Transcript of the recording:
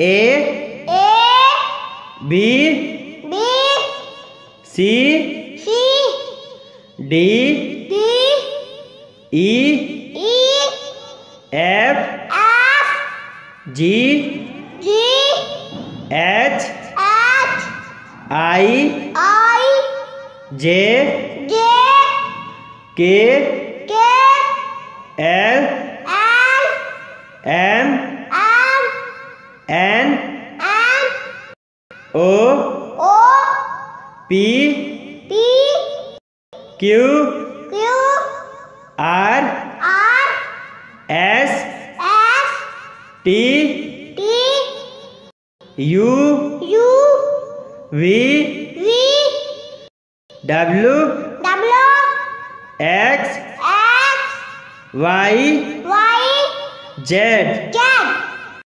A A B B C C D D E E F F G G H H I I J J K K L L M N N O O P P Q Q R R S S T T U U V V W W X X Y Y Z Z